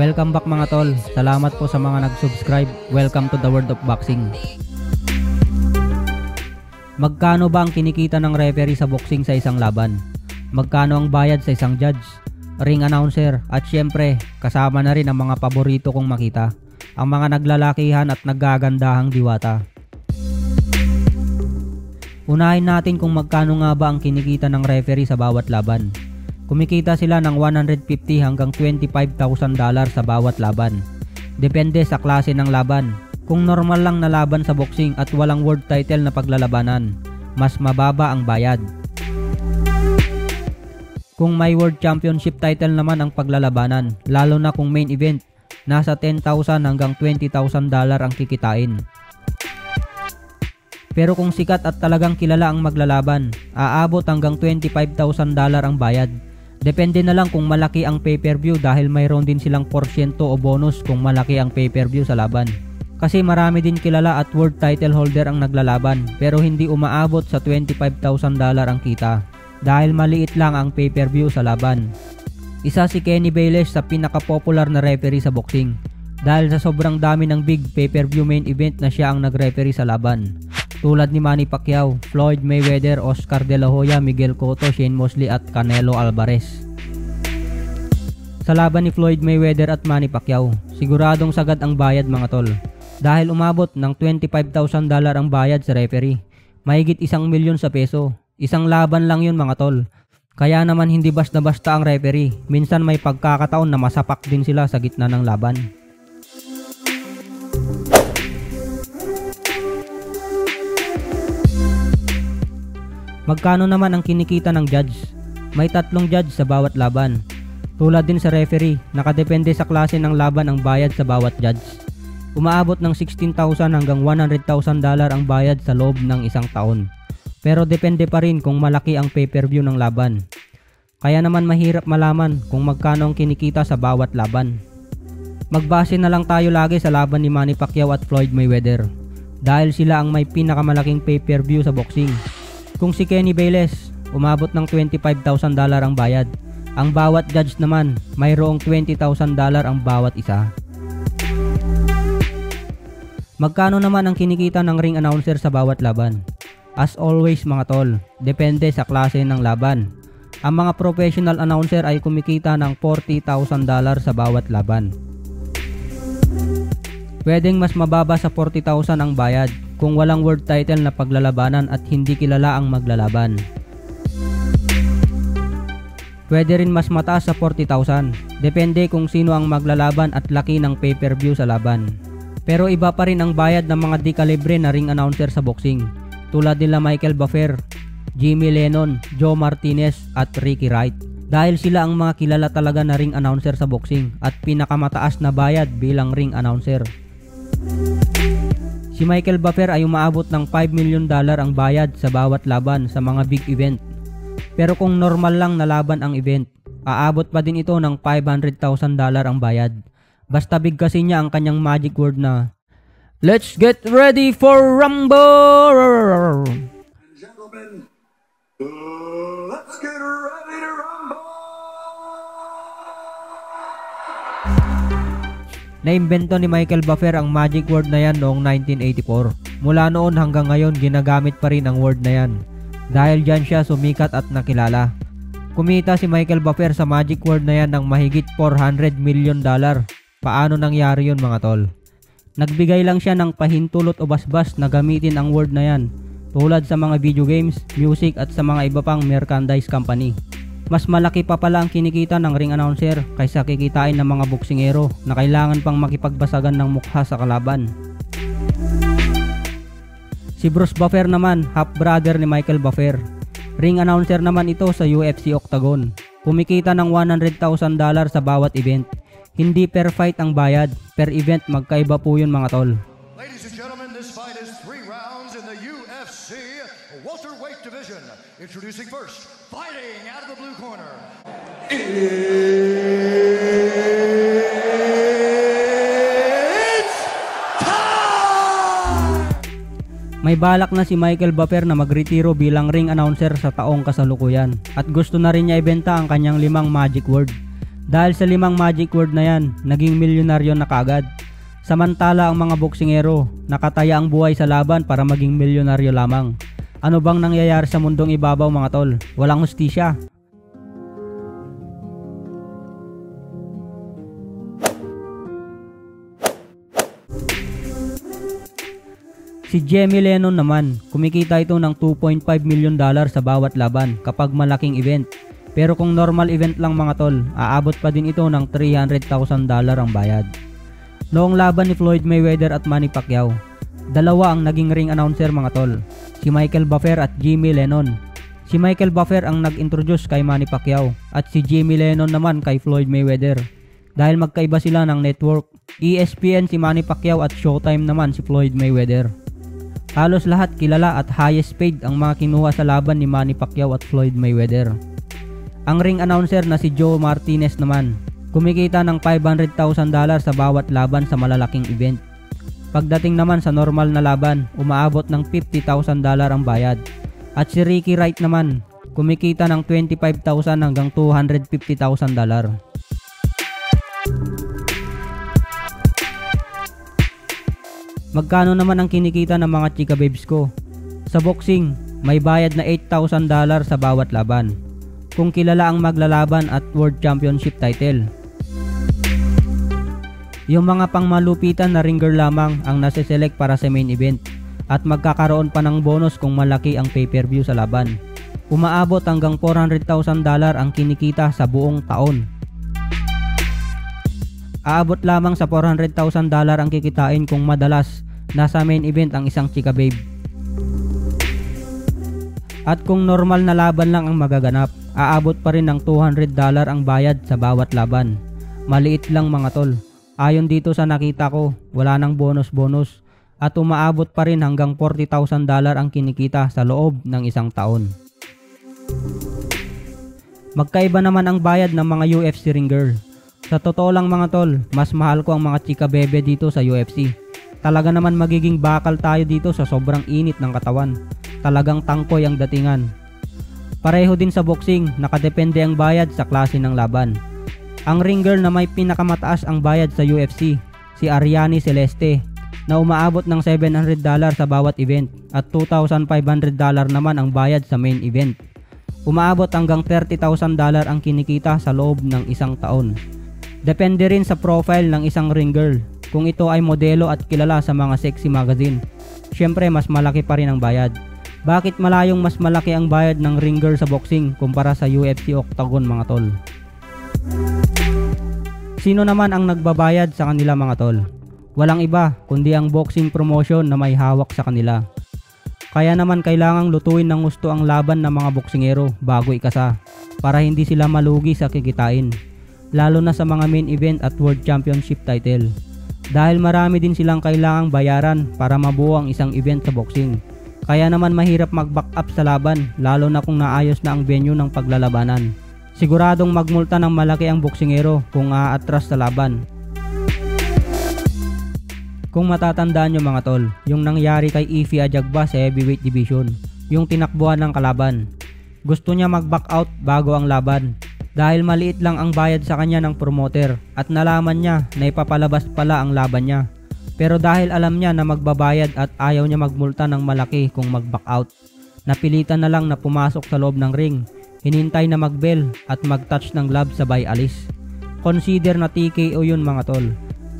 Welcome back mga tol. Salamat po sa mga nag-subscribe. Welcome to the world of boxing. Magkano ba ang kinikita ng referee sa boxing sa isang laban? Magkano ang bayad sa isang judge? Ring announcer at syempre kasama na rin ang mga paborito kong makita. Ang mga naglalakihan at naggagandahang diwata. Unahin natin kung magkano nga ba ang kinikita ng referee sa bawat laban. Kumikita sila ng 150 hanggang 25,000 dollars sa bawat laban. Depende sa klase ng laban. Kung normal lang na laban sa boxing at walang world title na paglalabanan, mas mababa ang bayad. Kung may world championship title naman ang paglalabanan, lalo na kung main event, nasa 10,000 hanggang 20,000 dollar ang kikitain. Pero kung sikat at talagang kilala ang maglalaban, aabot hanggang 25,000 dollar ang bayad. Depende na lang kung malaki ang pay-per-view dahil mayroon din silang porsyento o bonus kung malaki ang pay-per-view sa laban. Kasi marami din kilala at world title holder ang naglalaban pero hindi umaabot sa 25,000 dollar ang kita dahil maliit lang ang pay-per-view sa laban. Isa si Kenny Bayless sa pinaka-popular na referee sa boxing dahil sa sobrang dami ng big pay-per-view main event na siya ang nag-referee sa laban tulad ni Manny Pacquiao, Floyd Mayweather, Oscar De La Hoya, Miguel Cotto, Shane Mosley at Canelo Alvarez. Sa laban ni Floyd Mayweather at Manny Pacquiao, siguradong sagad ang bayad mga tol. Dahil umabot ng 25,000 dollar ang bayad sa referee. Mahigit isang milyon sa peso. Isang laban lang yun mga tol. Kaya naman hindi basta-basta ang referee. Minsan may pagkakataon na masapak din sila sa gitna ng laban. Magkano naman ang kinikita ng judge? May tatlong judge sa bawat laban. Tulad din sa referee, nakadepende sa klase ng laban ang bayad sa bawat judge. Umaabot ng 16,000 hanggang 100,000 dollar ang bayad sa loob ng isang taon. Pero depende pa rin kung malaki ang pay-per-view ng laban. Kaya naman mahirap malaman kung magkano ang kinikita sa bawat laban. Magbase na lang tayo lagi sa laban ni Manny Pacquiao at Floyd Mayweather dahil sila ang may pinakamalaking pay-per-view sa boxing. Kung si Kenny Bayless, umabot ng 25,000 dollar ang bayad. Ang bawat judge naman, mayroong 20,000 dollar ang bawat isa. Magkano naman ang kinikita ng ring announcer sa bawat laban? As always mga tol, depende sa klase ng laban. Ang mga professional announcer ay kumikita ng 40,000 dollar sa bawat laban. Pwedeng mas mababa sa 40,000 ang bayad kung walang world title na paglalabanan at hindi kilala ang maglalaban. Pwede rin mas mataas sa 40,000. Depende kung sino ang maglalaban at laki ng pay-per-view sa laban. Pero iba pa rin ang bayad ng mga di kalibre na ring announcer sa boxing. Tulad nila Michael Buffer, Jimmy Lennon, Joe Martinez at Ricky Wright. Dahil sila ang mga kilala talaga na ring announcer sa boxing at pinakamataas na bayad bilang ring announcer. Si Michael Buffer ay umaabot ng 5 million dollar ang bayad sa bawat laban sa mga big event. Pero kung normal lang na laban ang event, aabot pa din ito ng 500,000 dollar ang bayad. Basta big kasi niya ang kanyang magic word na Let's get ready for Rumble! Gentlemen, uh, let's get ready to rumble! Naimbento ni Michael Buffer ang magic word na yan noong 1984. Mula noon hanggang ngayon ginagamit pa rin ang word na yan. Dahil dyan siya sumikat at nakilala. Kumita si Michael Buffer sa magic word na yan ng mahigit 400 million dollar. Paano nangyari yun mga tol? Nagbigay lang siya ng pahintulot o basbas na gamitin ang word na yan tulad sa mga video games, music at sa mga iba pang merchandise company. Mas malaki pa pala ang kinikita ng ring announcer kaysa kikitain ng mga boksingero na kailangan pang makipagbasagan ng mukha sa kalaban. Si Bruce Buffer naman, half-brother ni Michael Buffer. Ring announcer naman ito sa UFC Octagon. Kumikita ng 100,000 dollar sa bawat event. Hindi per fight ang bayad, per event magkaiba po yun mga tol. Ladies and fight is three rounds in the UFC welterweight division. Introducing first, fighting out of the blue corner. It's time! May balak na si Michael Buffer na magretiro bilang ring announcer sa taong kasalukuyan at gusto na rin niya ibenta ang kanyang limang magic word. Dahil sa limang magic word na yan, naging milyonaryo na kagad. Samantala ang mga boksingero, nakataya ang buhay sa laban para maging milyonaryo lamang. Ano bang nangyayari sa mundong ibabaw mga tol? Walang hustisya. Si Jamie Lennon naman, kumikita ito ng 2.5 million dollar sa bawat laban kapag malaking event. Pero kung normal event lang mga tol, aabot pa din ito ng 300,000 dollar ang bayad. Noong laban ni Floyd Mayweather at Manny Pacquiao, dalawa ang naging ring announcer mga tol, si Michael Buffer at Jimmy Lennon. Si Michael Buffer ang nag-introduce kay Manny Pacquiao at si Jimmy Lennon naman kay Floyd Mayweather. Dahil magkaiba sila ng network, ESPN si Manny Pacquiao at Showtime naman si Floyd Mayweather. Halos lahat kilala at highest paid ang mga kinuha sa laban ni Manny Pacquiao at Floyd Mayweather. Ang ring announcer na si Joe Martinez naman, kumikita ng 500,000 dollar sa bawat laban sa malalaking event. Pagdating naman sa normal na laban, umaabot ng 50,000 dollar ang bayad. At si Ricky Wright naman, kumikita ng 25,000 hanggang 250,000 dollar. Magkano naman ang kinikita ng mga chika babes ko? Sa boxing, may bayad na 8,000 dollar sa bawat laban. Kung kilala ang maglalaban at World Championship title. Yung mga pangmalupitan na ringer lamang ang nase-select para sa main event at magkakaroon pa ng bonus kung malaki ang pay-per-view sa laban. Umaabot hanggang 400,000 dollar ang kinikita sa buong taon. Aabot lamang sa 400,000 dollar ang kikitain kung madalas nasa main event ang isang chika babe. At kung normal na laban lang ang magaganap, aabot pa rin ng 200 dollar ang bayad sa bawat laban. Maliit lang mga tol. Ayon dito sa nakita ko, wala nang bonus-bonus at umaabot pa rin hanggang 40,000 dollar ang kinikita sa loob ng isang taon. Magkaiba naman ang bayad ng mga UFC ringer. Sa totoo lang mga tol, mas mahal ko ang mga chika bebe dito sa UFC. Talaga naman magiging bakal tayo dito sa sobrang init ng katawan. Talagang tangkoy ang datingan. Pareho din sa boxing, nakadepende ang bayad sa klase ng laban. Ang ring girl na may pinakamataas ang bayad sa UFC, si Ariani Celeste, na umaabot ng 700 dollar sa bawat event at 2,500 dollar naman ang bayad sa main event. Umaabot hanggang 30,000 dollar ang kinikita sa loob ng isang taon. Depende rin sa profile ng isang ring girl kung ito ay modelo at kilala sa mga sexy magazine. Siyempre mas malaki pa rin ang bayad. Bakit malayong mas malaki ang bayad ng ring girl sa boxing kumpara sa UFC Octagon mga tol? Sino naman ang nagbabayad sa kanila mga tol? Walang iba kundi ang boxing promotion na may hawak sa kanila. Kaya naman kailangang lutuin ng gusto ang laban ng mga boksingero bago ikasa para hindi sila malugi sa kikitain. Lalo na sa mga main event at world championship title. Dahil marami din silang kailangang bayaran para mabuo ang isang event sa boxing. Kaya naman mahirap mag-back up sa laban lalo na kung naayos na ang venue ng paglalabanan. Siguradong magmulta ng malaki ang boksingero kung aatras sa laban. Kung matatandaan nyo mga tol, yung nangyari kay Ifi Ajagba sa heavyweight division, yung tinakbuhan ng kalaban. Gusto niya mag-back out bago ang laban dahil maliit lang ang bayad sa kanya ng promoter at nalaman niya na ipapalabas pala ang laban niya. Pero dahil alam niya na magbabayad at ayaw niya magmulta ng malaki kung mag-back out, napilitan na lang na pumasok sa loob ng ring Hinintay na magbell at mag-touch ng glove sabay alis. Consider na TKO yun mga tol.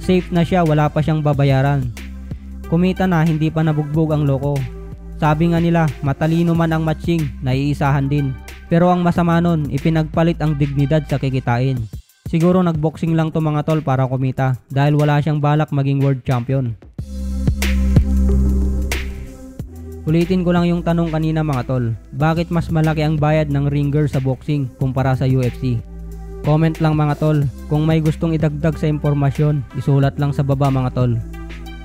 Safe na siya, wala pa siyang babayaran. Kumita na, hindi pa nabugbog ang loko. Sabi nga nila, matalino man ang matching, naiisahan din. Pero ang masama nun, ipinagpalit ang dignidad sa kikitain. Siguro nagboxing lang to mga tol para kumita dahil wala siyang balak maging world champion. Ulitin ko lang yung tanong kanina mga tol. Bakit mas malaki ang bayad ng ringer sa boxing kumpara sa UFC? Comment lang mga tol. Kung may gustong idagdag sa impormasyon, isulat lang sa baba mga tol.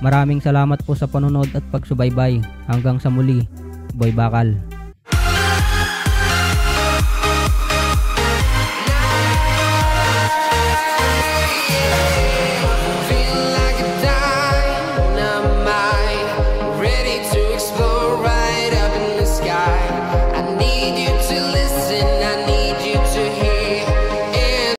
Maraming salamat po sa panonood at pagsubaybay. Hanggang sa muli. Boy Bakal.